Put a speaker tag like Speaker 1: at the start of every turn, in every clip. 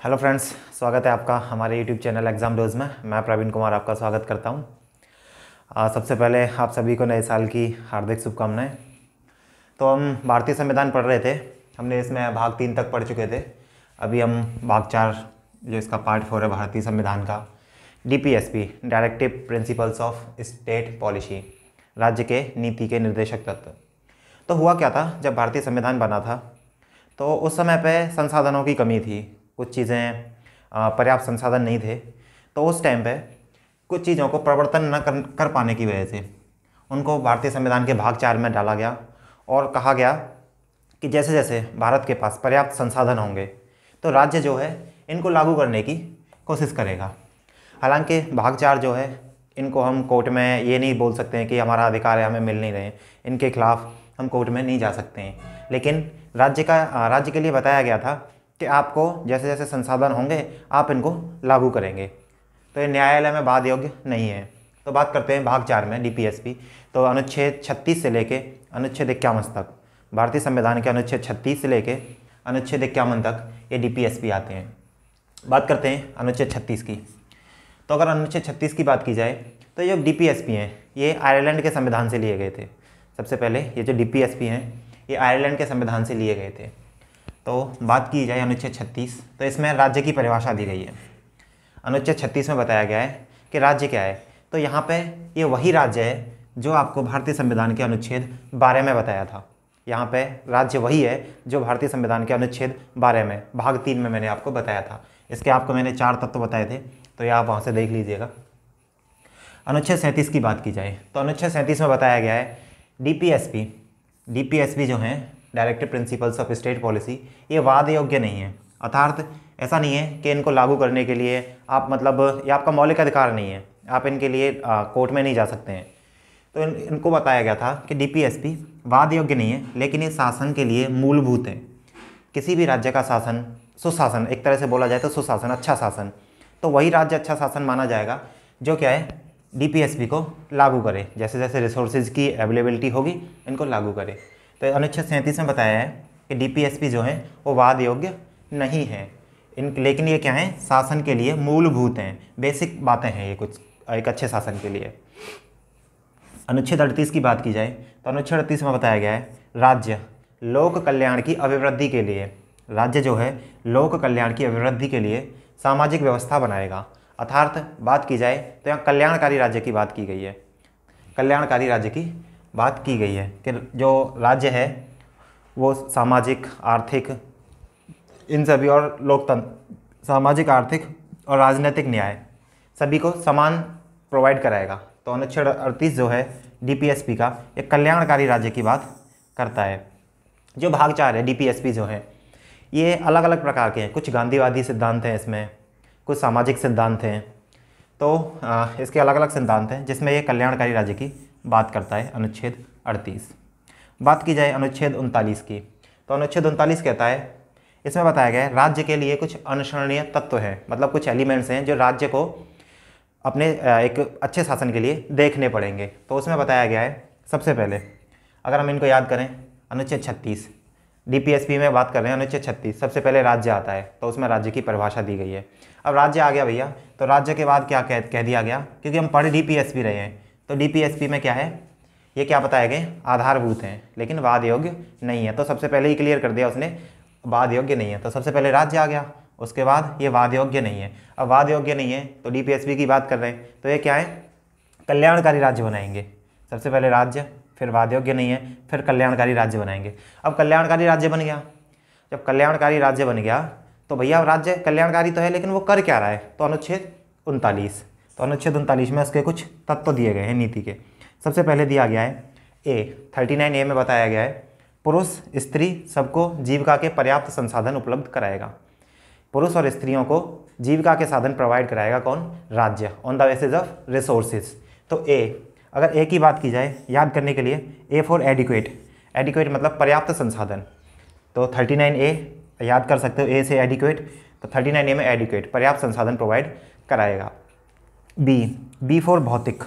Speaker 1: Hello friends स्वागत है आपका हमारे यूट्यूब चैनल एग्ज़ाम डोज में। मैं प्रवीण कुमार आपका स्वागत करता हूँ। सबसे पहले आप सभी को नए साल की हार्दिक शुभकामनाएँ। तो हम भारतीय संविधान पढ़ रहे थे। हमने इसमें भाग तीन तक पढ़ चुके थे। अभी हम भाग चार, जो इसका पार्ट फोर है भारतीय संविधान का DPSP directive principles of state policy राज्य के नीति के निर्देशक तत्व। तो हुआ क्या था? जब भारतीय संविधान बना था तो उस समय पे संसाधनों की कमी थी। कुछ चीज़ें पर्याप्त संसाधन नहीं थे। तो उस टाइम पे कुछ चीज़ों को प्रवर्तन न कर, कर पाने की वजह से उनको भारतीय संविधान के भाग चार में डाला गया और कहा गया कि जैसे जैसे भारत के पास पर्याप्त संसाधन होंगे तो राज्य जो है इनको लागू करने की कोशिश करेगा। हालाँकि भाग चार जो है इनको हम कोर्ट में ये नहीं बोल सकते हैं कि हमारा अधिकार है हमें मिल नहीं रहे इनके खिलाफ हम कोर्ट में नहीं जा सकते हैं। लेकिन राज्य का राज्य के लिए बताया गया था कि आपको जैसे जैसे संसाधन होंगे, आप इनको लागू करेंगे। तो ये न्यायालय में बाध योग्य नहीं है। तो बात करते हैं भाग चार में डीपीएसपी तो अनुच्छेद 36 से लेके अनुच्छेद इक्यावन तक, भारतीय संविधान के अनुच्छेद 36 से लेके अनुच्छेद इक्यावन तक ये डीपीएसपी आते हैं। बात करते हैं अनुच्छेद 36 की। तो अगर अनुच्छेद 36 की बात की जाए तो ये डी पी हैं, ये आयरलैंड के संविधान से लिए गए थे। सबसे पहले ये जो डी हैं, ये आयरलैंड के संविधान से लिए गए थे। तो बात की जाए अनुच्छेद छत्तीस तो इसमें राज्य की परिभाषा दी गई है। अनुच्छेद छत्तीस में बताया गया है कि राज्य क्या है। तो यहाँ पे ये वही राज्य है जो आपको भारतीय संविधान के अनुच्छेद बारह में बताया था। यहाँ पे राज्य वही है जो भारतीय संविधान के अनुच्छेद बारह में, भाग तीन में मैंने आपको बताया था। इसके आपको मैंने चार तत्व बताए थे तो ये आप वहाँ से देख लीजिएगा। अनुच्छेद सैंतीस की बात की जाए तो अनुच्छेद सैंतीस में बताया गया है डी पी जो हैं directive principles of state policy ये वाद योग्य नहीं है। अर्थात ऐसा नहीं है कि इनको लागू करने के लिए आप मतलब ये आपका मौलिक अधिकार नहीं है। आप इनके लिए कोर्ट में नहीं जा सकते हैं। तो इन, इनको बताया गया था कि डीपीएसपी वाद योग्य नहीं है लेकिन ये शासन के लिए मूलभूत है। किसी भी राज्य का शासन सुशासन एक तरह से बोला जाए तो सुशासन अच्छा शासन तो वही राज्य अच्छा शासन माना जाएगा जो क्या है डीपीएसपी को लागू करे। जैसे जैसे रिसोर्सेज की अवेलेबिलिटी होगी इनको लागू करे। तो अनुच्छेद सैंतीस में बताया है कि डीपीएसपी जो है, वो वाद योग्य नहीं है। इन, लेकिन ये क्या है? शासन के लिए मूलभूत हैं। बेसिक बातें हैं ये कुछ, एक अच्छे शासन के लिए। अनुच्छेद अड़तीस की बात की जाए तो अनुच्छेद अड़तीस में बताया गया है, राज्य, लोक कल्याण की अभिवृद्धि के लिए। राज्य जो है, लोक कल्याण की अभिवृद्धि के लिए सामाजिक व्यवस्था बनाएगा। अर्थात बात की जाए तो यहाँ कल्याणकारी राज्य की बात की गई है। कल्याणकारी राज्य की बात की गई है कि जो राज्य है, वो सामाजिक, आर्थिक, इन सभी और लोकतंत्र, सामाजिक, आर्थिक और राजनीतिक न्याय, सभी को समान प्रोवाइड कराएगा। तो अनुच्छेद अड़तीस जो है डीपीएसपी का, एक कल्याणकारी राज्य की बात करता है। जो भाग चार है डीपीएसपी जो है, ये अलग अलग प्रकार के हैं। कुछ गांधीवादी सिद्धांत हैं इसमें, कुछ सामाजिक सिद्धांत हैं। तो इसके अलग अलग सिद्धांत हैं, जिसमें ये कल्याणकारी राज्य की बात करता है अनुच्छेद अड़तीस। बात की जाए अनुच्छेद उनतालीस की तो अनुच्छेद उनतालीस कहता है, इसमें बताया गया है, राज्य के लिए कुछ अनुसरणीय तत्व हैं मतलब कुछ एलिमेंट्स हैं जो राज्य को अपने एक अच्छे शासन के लिए देखने पड़ेंगे। तो उसमें बताया गया है, सबसे पहले, अगर हम इनको याद करें, अनुच्छेद छत्तीस डी में बात कर रहे हैं, अनुच्छेद छत्तीस, सबसे पहले राज्य आता है तो उसमें राज्य की परिभाषा दी गई है। अब राज्य आ गया भैया तो राज्य के बाद क्या कह कह दिया गया, क्योंकि हम पढ़ डी रहे हैं तो डी में क्या है? ये क्या बताया गए? आधारभूत हैं। लेकिन वाद योग्य नहीं है। तो सबसे पहले ही क्लियर कर दिया उसने, वाद योग्य नहीं है। तो सबसे पहले राज्य आ गया, उसके बाद ये वाद योग्य नहीं है। अब वाद योग्य नहीं है तो डी की बात कर रहे हैं। तो ये क्या है? कल्याणकारी राज्य बनाएँगे। सबसे पहले राज्य, फिर वाद योग्य नहीं है, फिर कल्याणकारी राज्य बनाएँगे। अब कल्याणकारी राज्य बन गया। जब कल्याणकारी राज्य बन गया तो भैया राज्य कल्याणकारी तो है, लेकिन वो कर क्या रहा है? तो अनुच्छेद उनतालीस। तो अनुच्छेद उनतालीस में इसके कुछ तत्व दिए गए हैं नीति के। सबसे पहले दिया गया है, ए, थर्टी नाइन ए में बताया गया है, पुरुष, स्त्री सबको जीविका के पर्याप्त संसाधन उपलब्ध कराएगा। पुरुष और स्त्रियों को जीविका के साधन प्रोवाइड कराएगा कौन? राज्य on the basis of resources तो ए, अगर ए की बात की जाए, याद करने के लिए, ए फॉर एडिक्वेट एडिक्वेट मतलब पर्याप्त संसाधन। तो 39 ए, याद कर सकते हो, ए से एडिक्वेट तो 39 ए में एडिक्वेट पर्याप्त संसाधन प्रोवाइड कराएगा। बी बी फॉर भौतिक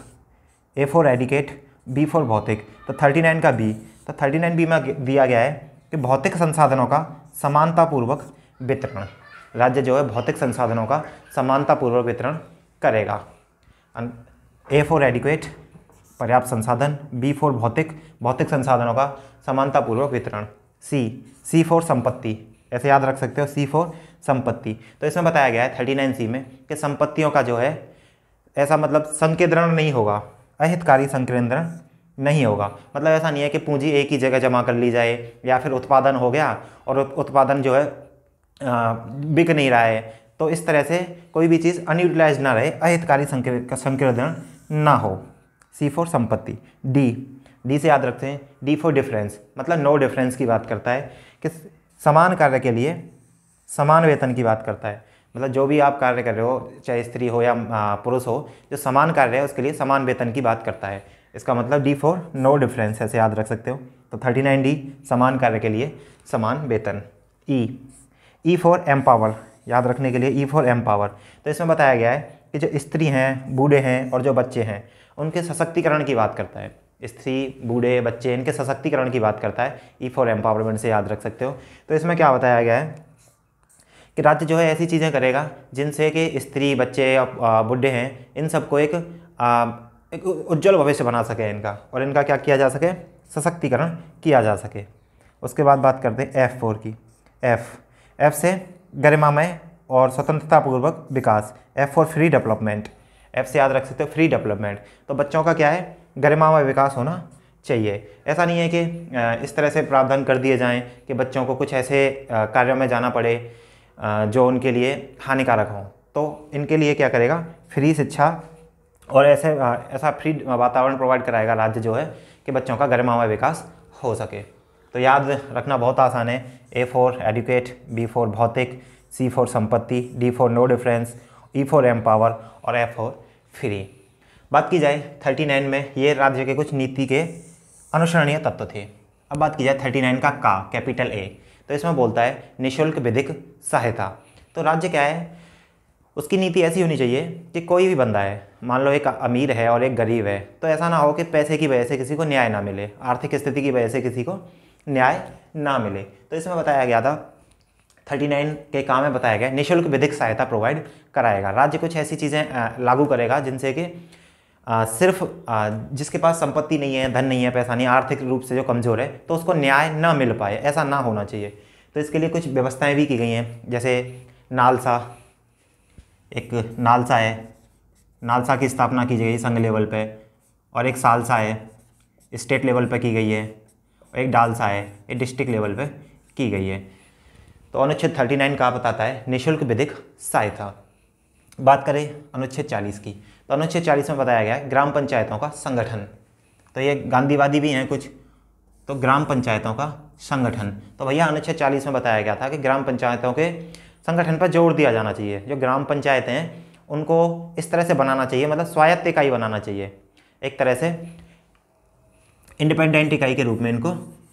Speaker 1: A for adequate B for भौतिक। तो थर्टी नाइन का बी तो थर्टी नाइन बी में दिया गया है कि भौतिक संसाधनों का समानतापूर्वक वितरण। राज्य जो है भौतिक संसाधनों का समानतापूर्वक वितरण करेगा। ए फॉर एडिक्वेट पर्याप्त संसाधन। बी फॉर भौतिक भौतिक संसाधनों का समानतापूर्वक वितरण। सी सी फॉर संपत्ति। ऐसे याद रख सकते हो सी फॉर संपत्ति। तो इसमें बताया गया है थर्टी नाइन सी में कि संपत्तियों का जो है ऐसा मतलब संकेंद्रण नहीं होगा, अहितकारी संकेंद्रण नहीं होगा। मतलब ऐसा नहीं है कि पूंजी एक ही जगह जमा कर ली जाए या फिर उत्पादन हो गया और उत्पादन जो है बिक नहीं रहा है। तो इस तरह से कोई भी चीज़ अनयूटिलाइज ना रहे, अहितकारी संकीर्णन ना हो। सी फॉर संपत्ति। डी डी से याद रखते हैं। डी फॉर डिफरेंस मतलब नो डिफरेंस की बात करता है कि समान कार्य के लिए समान वेतन की बात करता है। मतलब जो भी आप कार्य कर रहे हो, चाहे स्त्री हो या पुरुष हो, जो समान कार्य है, उसके लिए समान वेतन की बात करता है। इसका मतलब डी फोर नो डिफरेंस ऐसे याद रख सकते हो। तो थर्टी नाइन डी समान कार्य के लिए समान वेतन। ई ई फॉर एम्पावर याद रखने के लिए ई फॉर एम्पावर तो इसमें बताया गया है कि जो स्त्री हैं, बूढ़े हैं और जो बच्चे हैं, उनके सशक्तिकरण की बात करता है। स्त्री, बूढ़े, बच्चे, इनके सशक्तिकरण की बात करता है। ई फॉर एम्पावरमेंट से याद रख सकते हो। तो इसमें क्या बताया गया है? कि राज्य जो है ऐसी चीज़ें करेगा जिनसे कि स्त्री, बच्चे बूढ़े हैं, इन सबको एक एक उज्जवल भविष्य बना सके इनका। और इनका क्या किया जा सके? सशक्तिकरण किया जा सके। उसके बाद बात करते हैं एफ़ फोर की। एफ़ एफ़ से गरिमामय और स्वतंत्रतापूर्वक विकास। F for free development F से याद रख सकते हो फ्री डेवलपमेंट तो बच्चों का क्या है? गरिमामय विकास होना चाहिए। ऐसा नहीं है कि इस तरह से प्रावधान कर दिए जाएँ कि बच्चों को कुछ ऐसे कार्यों में जाना पड़े। जो उनके लिए हानिकारक हों। तो इनके लिए क्या करेगा? फ्री शिक्षा और ऐसे ऐसा फ्री वातावरण प्रोवाइड कराएगा राज्य जो है कि बच्चों का गरिमामय विकास हो सके। तो याद रखना बहुत आसान है। A for educate B for भौतिक सी फॉर संपत्ति D for no difference E for empower और एफ़ फॉर फ्री बात की जाए थर्टी नाइन में, ये राज्य के कुछ नीति के अनुसरणीय तत्व थे। अब बात की जाए थर्टी नाइन का का कैपिटल ए तो इसमें बोलता है, निःशुल्क विधिक सहायता। तो राज्य क्या है? उसकी नीति ऐसी होनी चाहिए कि कोई भी बंदा है, मान लो एक अमीर है और एक गरीब है तो ऐसा ना हो कि पैसे की वजह से किसी को न्याय ना मिले, आर्थिक स्थिति की वजह से किसी को न्याय ना मिले। तो इसमें बताया गया था, थर्टी नाइन के काम में बताया गया, निःशुल्क विधिक सहायता प्रोवाइड कराएगा। राज्य कुछ ऐसी चीज़ें लागू करेगा जिनसे कि सिर्फ़ आ, जिसके पास संपत्ति नहीं है धन नहीं है पैसा नहीं आर्थिक रूप से जो कमज़ोर है तो उसको न्याय ना मिल पाए ऐसा ना होना चाहिए। तो इसके लिए कुछ व्यवस्थाएँ भी की गई हैं जैसे नालसा एक नालसा है नालसा की स्थापना की गई संघ लेवल पे और एक सालसा है स्टेट लेवल पे की गई है और एक डालसा है ये डिस्ट्रिक्ट लेवल पे की गई है। तो अनुच्छेद 39 का बताता है निःशुल्क विधिक सहायता। बात करें अनुच्छेद 40 की अनुच्छेद 40 में बताया गया है, ग्राम पंचायतों का संगठन। तो ये गांधीवादी भी हैं कुछ तो ग्राम पंचायतों का संगठन। तो भैया अनुच्छेद 40 में बताया गया था कि ग्राम पंचायतों के संगठन पर ज़ोर दिया जाना चाहिए। जो ग्राम पंचायतें हैं, उनको इस तरह से बनाना चाहिए मतलब स्वायत्त इकाई बनाना चाहिए। एक तरह से इंडिपेंडेंट इकाई के रूप में इनको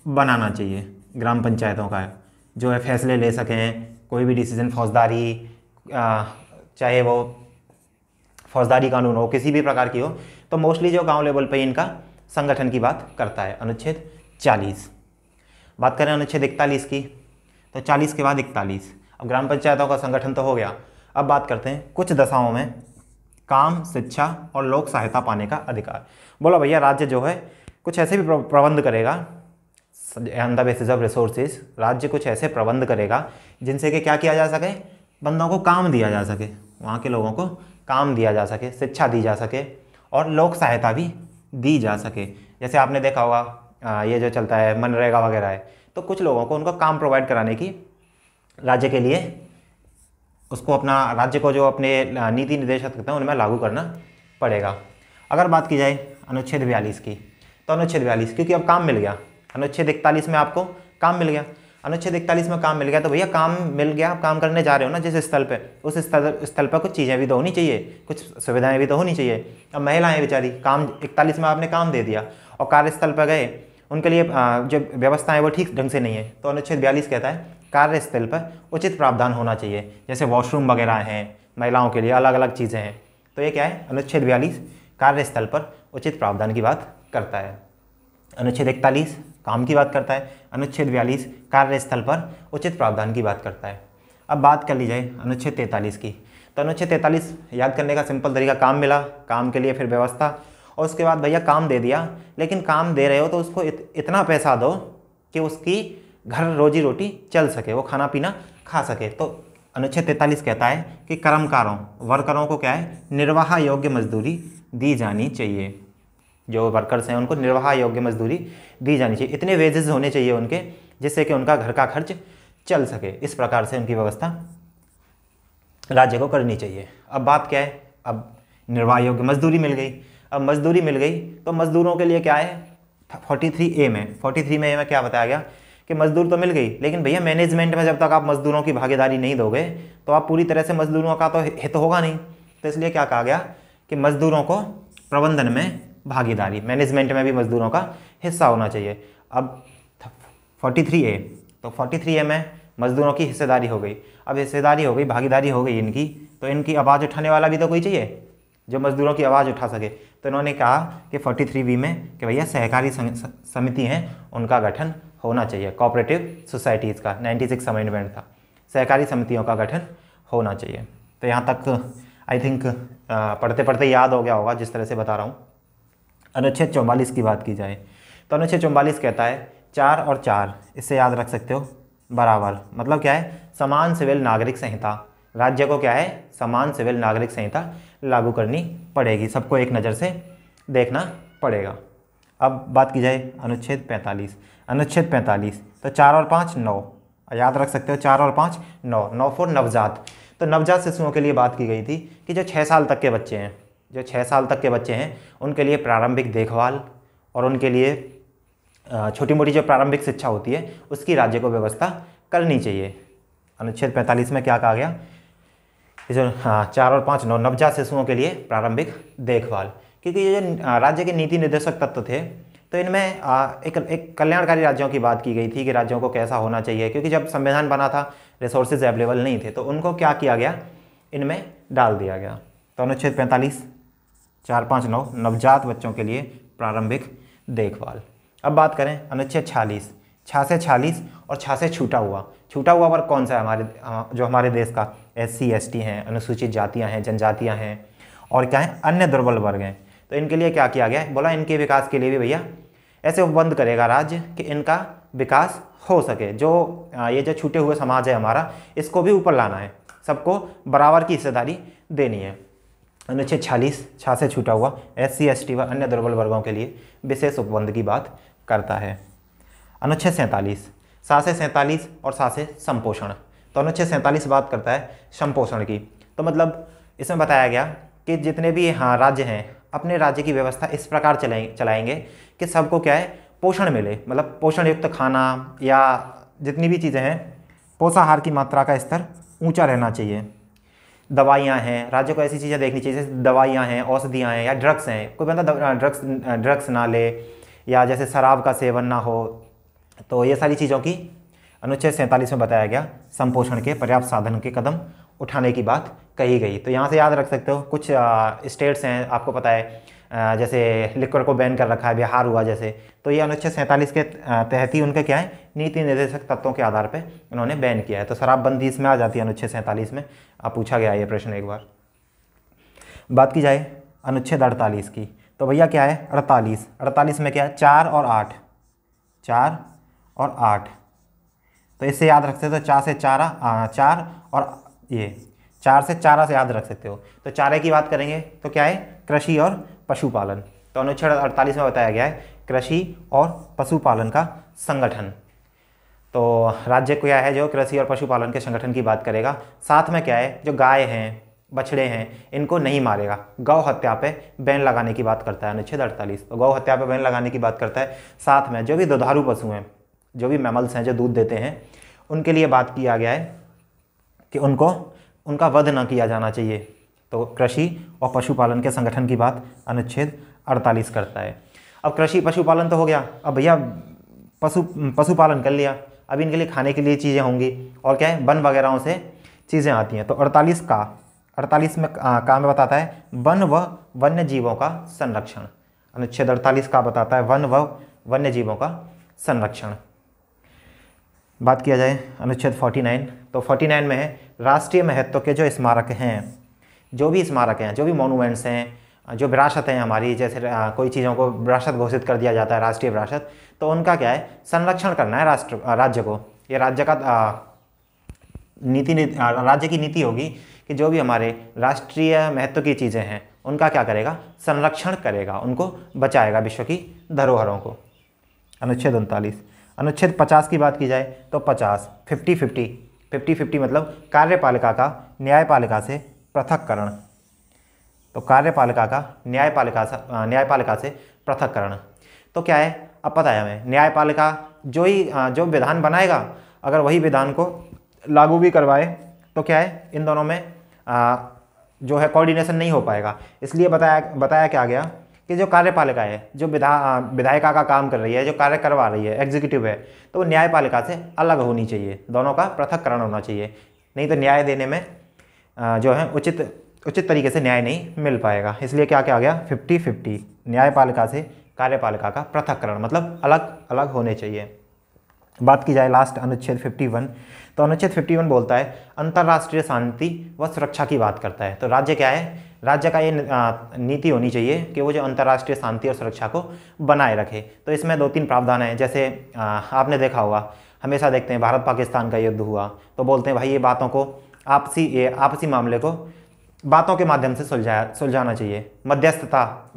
Speaker 1: बनाना चाहिए, ग्राम पंचायतों का। जो है फैसले ले सकें, कोई भी डिसीज़न, फौजदारी चाहे वो फौजदारी कानून हो, किसी भी प्रकार की हो तो मोस्टली जो गाँव लेवल पे इनका संगठन की बात करता है, अनुच्छेद 40 बात करें अनुच्छेद इकतालीस की तो 40 के बाद इकतालीस। अब ग्राम पंचायतों का संगठन तो हो गया। अब बात करते हैं कुछ दशाओं में काम, शिक्षा और लोक सहायता पाने का अधिकार। बोलो भैया, राज्य जो है, कुछ ऐसे भी प्रबंध करेगा? On the basis of resources राज्य कुछ ऐसे प्रबंध करेगा जिनसे कि क्या किया जा सके? बंदों को काम दिया जा सके, वहाँ के लोगों को काम दिया जा सके, शिक्षा दी जा सके और लोक सहायता भी दी जा सके। जैसे आपने देखा होगा ये जो चलता है, मनरेगा वगैरह है तो कुछ लोगों को उनको काम प्रोवाइड कराने की राज्य के लिए उसको अपना, राज्य को जो अपने नीति निर्देशक हैं, उनमें लागू करना पड़ेगा। अगर बात की जाए अनुच्छेद बयालीस की तो अनुच्छेद बयालीस, क्योंकि अब काम मिल गया। अनुच्छेद इकतालीस में आपको काम मिल गया। अनुच्छेद इकतालीस में काम मिल गया तो भैया काम मिल गया, आप काम करने जा रहे हो ना जिस स्थल पे, उस स्थल स्थल पर कुछ चीज़ें भी तो होनी चाहिए, कुछ सुविधाएँ भी तो होनी चाहिए। अब महिलाएँ बेचारी, काम इकतालीस में आपने काम दे दिया और कार्यस्थल पर गए, उनके लिए जो व्यवस्थाएँ वो ठीक ढंग से नहीं है। तो अनुच्छेद बयालीस कहता है, कार्यस्थल पर उचित प्रावधान होना चाहिए, जैसे वॉशरूम वगैरह हैं, महिलाओं के लिए अलग अलग चीज़ें हैं। तो ये क्या है? अनुच्छेद बयालीस, कार्यस्थल पर उचित प्रावधान की बात करता है। अनुच्छेद इकतालीस काम की बात करता है अनुच्छेद बयालीस कार्यस्थल पर उचित प्रावधान की बात करता है। अब बात कर ली जाए अनुच्छेद तैंतालीस की। तो अनुच्छेद तैंतालीस याद करने का सिंपल तरीका काम मिला काम के लिए फिर व्यवस्था और उसके बाद भैया काम दे दिया लेकिन काम दे रहे हो तो उसको इत, इतना पैसा दो कि उसकी घर रोजी रोटी चल सके वो खाना पीना खा सके। तो अनुच्छेद तैंतालीस कहता है कि कर्मकारों वर्करों को क्या है? निर्वाह योग्य मजदूरी दी जानी चाहिए। जो वर्कर्स हैं, उनको निर्वाह योग्य मजदूरी दी जानी चाहिए। इतने वेजेस होने चाहिए उनके, जिससे कि उनका घर का खर्च चल सके। इस प्रकार से उनकी व्यवस्था राज्य को करनी चाहिए। अब बात क्या है? अब निर्वाह योग्य मजदूरी मिल गई। अब मजदूरी मिल गई तो मजदूरों के लिए क्या है? फोर्टी थ्री ए में फोर्टी थ्री में ए में क्या बताया गया कि मजदूर तो मिल गई, लेकिन भैया मैनेजमेंट में जब तक आप मजदूरों की भागीदारी नहीं दोगे तो आप पूरी तरह से मजदूरों का तो हित होगा नहीं। तो इसलिए क्या कहा गया कि मजदूरों को प्रबंधन में भागीदारी मैनेजमेंट में भी मजदूरों का हिस्सा होना चाहिए। अब फोर्टी थ्री ए तो फोर्टी थ्री ए में मजदूरों की हिस्सेदारी हो गई। अब हिस्सेदारी हो गई, भागीदारी हो गई इनकी तो इनकी आवाज़ उठाने वाला भी तो कोई चाहिए, जो मजदूरों की आवाज़ उठा सके। तो इन्होंने कहा कि फोर्टी थ्री बी में कि भैया सहकारी समिति हैं, उनका गठन होना चाहिए कोऑपरेटिव सोसाइटीज़ का 96 अमेंडमेंट था। सहकारी समितियों का गठन होना चाहिए। तो यहाँ तक आई थिंक पढ़ते पढ़ते याद हो गया होगा, जिस तरह से बता रहा हूँ। अनुच्छेद चौवालीस की बात की जाए तो अनुच्छेद चौवालीस कहता है, चार और चार, इससे याद रख सकते हो, बराबर। मतलब क्या है? समान सिविल नागरिक संहिता। राज्य को क्या है? समान सिविल नागरिक संहिता लागू करनी पड़ेगी। सबको एक नज़र से देखना पड़ेगा। अब बात की जाए अनुच्छेद 45 अनुच्छेद 45 तो चार और पाँच, नौ। याद रख सकते हो, चार और पाँच, नौ। नौ फोर नवजात। तो नवजात शिशुओं के लिए बात की गई थी कि जो छः साल तक के बच्चे हैं जो छः साल तक के बच्चे हैं, उनके लिए प्रारंभिक देखभाल और उनके लिए छोटी मोटी जो प्रारंभिक शिक्षा होती है, उसकी राज्य को व्यवस्था करनी चाहिए। अनुच्छेद 45 में क्या कहा गया? जो हाँ चार और पाँच, नौ, नवजात शिशुओं के लिए प्रारंभिक देखभाल। क्योंकि ये जो राज्य के नीति निर्देशक तत्व थे तो इनमें एक एक कल्याणकारी राज्यों की बात की गई थी कि राज्यों को कैसा होना चाहिए। क्योंकि जब संविधान बना था रिसोर्सेज अवेलेबल नहीं थे तो उनको क्या किया गया? इनमें डाल दिया गया। तो अनुच्छेद पैंतालीस चार पाँच नौ नवजात बच्चों के लिए प्रारंभिक देखभाल। अब बात करें अनुच्छेद छियालीस। छः से छियालीस और छः से छूटा हुआ। छूटा हुआ वर्ग कौन सा है? हमारे जो हमारे देश का एस सी, एस टी हैं, अनुसूचित जातियाँ हैं, जनजातियाँ हैं और क्या है? अन्य दुर्बल वर्ग हैं। तो इनके लिए क्या किया गया है? बोला इनके विकास के लिए भी भैया, ऐसे बंद करेगा राज्य कि इनका विकास हो सके। जो ये जो छूटे हुए समाज है हमारा, इसको भी ऊपर लाना है। सबको बराबर की हिस्सेदारी देनी है। अनुच्छेद छियालीस छा से छूटा हुआ एस सी एस टी व अन्य दुर्बल वर्गों के लिए विशेष उपबंध की बात करता है। अनुच्छेद सैंतालीस सा से सैंतालीस और सा से संपोषण। तो अनुच्छेद सैंतालीस बात करता है संपोषण की। तो मतलब इसमें बताया गया कि जितने भी हाँ राज्य हैं, अपने राज्य की व्यवस्था इस प्रकार चलाएँ, चलाएँगे कि सबको क्या है, पोषण मिले। मतलब पोषण युक्त खाना या जितनी भी चीज़ें हैं, पोषाहार की मात्रा का स्तर ऊँचा रहना चाहिए। दवाइयाँ हैं, राज्य को ऐसी चीज़ें देखनी चाहिए, जैसे दवाइयाँ हैं, औषधियाँ हैं या ड्रग्स हैं। कोई बंदा ड्रग्स ड्रग्स ना ले या जैसे शराब का सेवन ना हो तो ये सारी चीज़ों की अनुच्छेद सैंतालीस में बताया गया संपोषण के, पर्याप्त साधन के कदम उठाने की बात कही गई। तो यहाँ से याद रख सकते हो, कुछ स्टेट्स हैं, आपको पता है जैसे लिक्वर को बैन कर रखा है, बिहार हुआ जैसे। तो ये अनुच्छेद सैंतालीस के तहत ही उनके क्या है, नीति निर्देशक तत्वों के आधार पर उन्होंने बैन किया है। तो शराबबंदी इसमें आ जाती है अनुच्छेद सैंतालीस में। आप पूछा गया ये प्रश्न एक बार। बात की जाए अनुच्छेद अड़तालीस की तो भैया क्या है? अड़तालीस। अड़तालीस में क्या है? चार और आठ। चार और आठ। तो इससे याद रख सकते हो चार से चारा चार और ये, चार से चारा से याद रख सकते हो। तो चारे की बात करेंगे तो क्या है? कृषि और पशुपालन। तो अनुच्छेद अड़तालीस में बताया गया है, कृषि और पशुपालन का संगठन। तो राज्य क्या है जो कृषि और पशुपालन के संगठन की बात करेगा। साथ में क्या है, जो गाय हैं, बछड़े हैं, इनको नहीं मारेगा। गौ हत्या पे बैन लगाने की बात करता है अनुच्छेद अड़तालीस। तो गौ हत्या पे बैन लगाने की बात करता है। साथ में जो भी दुधारू पशु हैं, जो भी मैमल्स हैं, जो दूध देते हैं, उनके लिए बात किया गया है कि उनको, उनका वध ना किया जाना चाहिए। तो कृषि और पशुपालन के संगठन की बात अनुच्छेद अड़तालीस करता है। अब कृषि, पशुपालन तो हो गया। अब भैया, पशु, पशुपालन कर लिया। अब इनके लिए खाने के लिए चीज़ें होंगी और क्या है? वन वगैरह से चीज़ें आती हैं। तो अड़तालीस का, अड़तालीस में काम में बताता है, वन व वन्य जीवों का संरक्षण। अनुच्छेद अड़तालीस का बताता है, वन व वन्य जीवों का संरक्षण। बात किया जाए, अनुच्छेद 49 तो 49 में है, राष्ट्रीय महत्व के जो स्मारक हैं जो भी स्मारक हैं, जो भी मोनूमेंट्स हैं, जो विरासत हैं हमारी, जैसे कोई चीज़ों को विरासत घोषित कर दिया जाता है, राष्ट्रीय विरासत तो उनका क्या है? संरक्षण करना है राष्ट्र राज्य को। ये राज्य का नीति राज्य की नीति होगी कि जो भी हमारे राष्ट्रीय महत्व की चीज़ें हैं, उनका क्या करेगा? संरक्षण करेगा, उनको बचाएगा विश्व की धरोहरों को। अनुच्छेद उनतालीस। अनुच्छेद 50 की बात की जाए तो 50 50 50 50 50 मतलब कार्यपालिका का, न्यायपालिका से पृथककरण। तो कार्यपालिका का न्यायपालिका से न्यायपालिका से पृथककरण। तो क्या है? अब पता है हमें न्यायपालिका जो ही जो विधान बनाएगा अगर वही विधान को लागू भी करवाए तो क्या है? इन दोनों में आ, जो है कोऑर्डिनेशन नहीं हो पाएगा। इसलिए बताया बताया क्या गया कि जो कार्यपालिका है जो विधा विधायिका का काम कर रही है जो कार्य करवा रही है एग्जीक्यूटिव है तो वो न्यायपालिका से अलग होनी चाहिए। दोनों का पृथककरण होना चाहिए। नहीं तो न्याय देने में जो है उचित उचित तरीके से न्याय नहीं मिल पाएगा। इसलिए क्या क्या आ गया? फिफ्टी फिफ्टी न्यायपालिका से कार्यपालिका का पृथककरण मतलब अलग अलग होने चाहिए। बात की जाए लास्ट अनुच्छेद 51 तो अनुच्छेद 51 बोलता है, अंतर्राष्ट्रीय शांति व सुरक्षा की बात करता है। तो राज्य क्या है? राज्य का ये नीति होनी चाहिए कि वो जो अंतर्राष्ट्रीय शांति और सुरक्षा को बनाए रखे। तो इसमें दो तीन प्रावधान हैं। जैसे आपने देखा होगा, हमेशा देखते हैं भारत पाकिस्तान का युद्ध हुआ तो बोलते हैं, भाई, ये बातों को आपसी, ये आपसी मामले को बातों के माध्यम से सुलझाया सुलझाना चाहिए। मध्यस्थता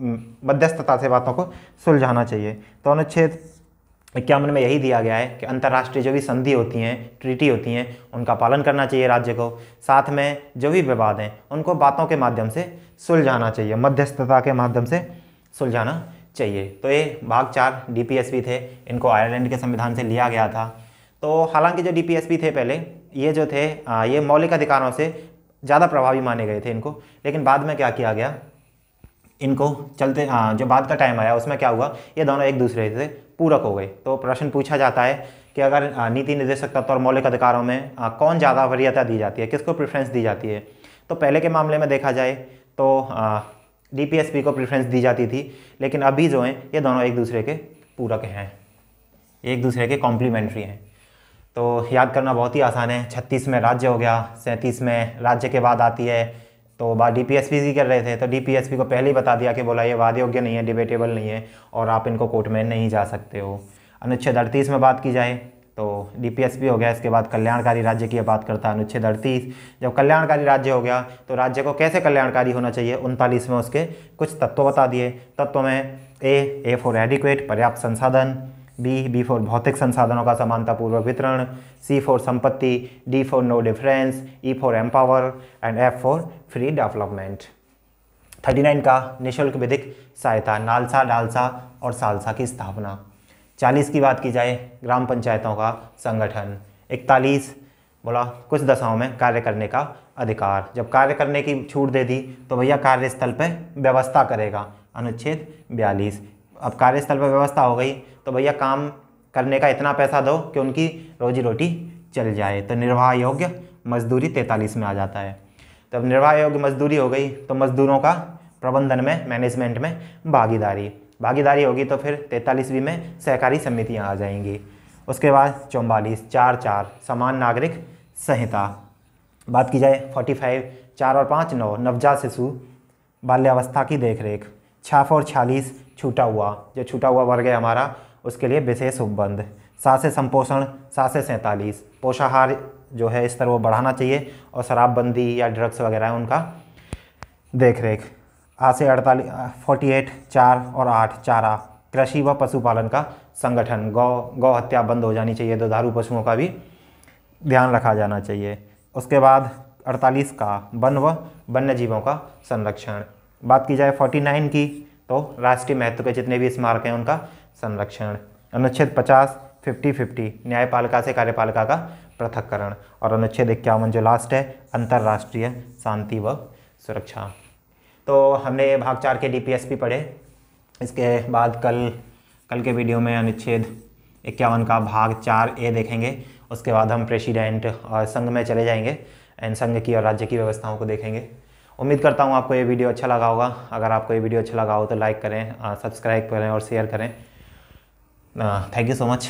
Speaker 1: मध्यस्थता से बातों को सुलझाना चाहिए। तो अनुच्छेद इक्यावन में यही दिया गया है कि अंतर्राष्ट्रीय जो भी संधि होती हैं, ट्रीटी होती हैं, उनका पालन करना चाहिए राज्य को। साथ में जो भी विवाद हैं, उनको बातों के माध्यम से सुलझाना चाहिए, मध्यस्थता के माध्यम से सुलझाना चाहिए। तो ये भाग चार डी थे, इनको आयरलैंड के संविधान से लिया गया था। तो हालाँकि जो डी थे पहले ये जो थे ये मौलिक अधिकारों से ज़्यादा प्रभावी माने गए थे इनको। लेकिन बाद में क्या किया गया? इनको चलते जो बाद का टाइम आया उसमें क्या हुआ? ये दोनों एक दूसरे से पूरक हो गए। तो प्रश्न पूछा जाता है कि अगर नीति निर्देशक तत्व और मौलिक अधिकारों में आ, कौन ज़्यादा वरीयता दी जाती है? किसको प्रेफरेंस दी जाती है? तो पहले के मामले में देखा जाए तो डी को प्रेफरेंस दी जाती थी लेकिन अभी जो हैं ये दोनों एक दूसरे के पूरक हैं। एक दूसरे के कॉम्प्लीमेंट्री हैं। तो याद करना बहुत ही आसान है। छत्तीस में राज्य हो गया, सैंतीस में राज्य के बाद आती है। तो बात डी पी कर रहे थे तो डी पी को पहले ही बता दिया कि बोला, ये वाद योग्य नहीं है डिबेटेबल नहीं है और आप इनको कोर्ट में नहीं जा सकते हो। अनुच्छेद अड़तीस में बात की जाए तो डी पी हो गया, इसके बाद कल्याणकारी राज्य की बात करता है अनुच्छेद अड़तीस। जब कल्याणकारी राज्य हो गया तो राज्य को कैसे कल्याणकारी होना चाहिए? उनतालीस में उसके कुछ तत्व बता दिए। तत्व में ए ए फॉर एडिक्वेट पर्याप्त संसाधन बी बी फॉर भौतिक संसाधनों का समानतापूर्वक वितरण सी फॉर संपत्ति D for no difference E for empower and F for free development 39 का निशुल्क विधिक सहायता, नालसा, डालसा और सालसा की स्थापना। 40 की बात की जाए, ग्राम पंचायतों का संगठन। इकतालीस, बोला, कुछ दशाओं में कार्य करने का अधिकार। जब कार्य करने की छूट दे दी तो भैया कार्यस्थल पर व्यवस्था करेगा। अनुच्छेद बयालीस। अब कार्यस्थल पर व्यवस्था हो गई तो भैया काम करने का इतना पैसा दो कि उनकी रोजी रोटी चल जाए। तो निर्वाह योग्य मजदूरी तैंतालीस में आ जाता है। तो अब निर्वाह योग्य मजदूरी हो गई तो मजदूरों का प्रबंधन में, मैनेजमेंट में भागीदारी। भागीदारी होगी तो फिर तैंतालीसवीं में सहकारी समितियाँ आ जाएँगी। उसके बाद चौवालीस चार चार, समान नागरिक संहिता। बात की जाए, फोर्टी फाइव, चार और पाँच, नौ, नवजात शिशु, बाल्यावस्था की देखरेख। छाफ और छालीस छूटा हुआ। जो छूटा हुआ वर्ग है हमारा, उसके लिए विशेष उपबंध। सात से संपोषण, सात से सैंतालीस। पोषाहार जो है, इस तरह वो बढ़ाना चाहिए और शराबबंदी या ड्रग्स वगैरह उनका देख रेख आज से अड़तालीस फोर्टी एट चार और आठ, चारा। कृषि व पशुपालन का संगठन। गौ गौ हत्या बंद हो जानी चाहिए, दुधारू पशुओं का भी ध्यान रखा जाना चाहिए। उसके बाद अड़तालीस का, वन व वन्य जीवों का संरक्षण। बात की जाए फोर्टी नाइन की तो राष्ट्रीय महत्व के जितने भी स्मारक हैं उनका संरक्षण। अनुच्छेद पचास, फिफ्टी फिफ्टी, न्यायपालिका से कार्यपालिका का पृथककरण। और अनुच्छेद इक्यावन जो लास्ट है, अंतर्राष्ट्रीय शांति व सुरक्षा। तो हमने भाग चार के डीपीएसपी पढ़े। इसके बाद कल कल के वीडियो में अनुच्छेद इक्यावन का भाग चार ए देखेंगे। उसके बाद हम प्रेसिडेंट और संघ में चले जाएँगे। एंड संघ की और राज्य की व्यवस्थाओं को देखेंगे। उम्मीद करता हूँ आपको ये वीडियो अच्छा लगा होगा। अगर आपको ये वीडियो अच्छा लगा हो तो लाइक करें सब्सक्राइब करें और शेयर करें। Thank you so much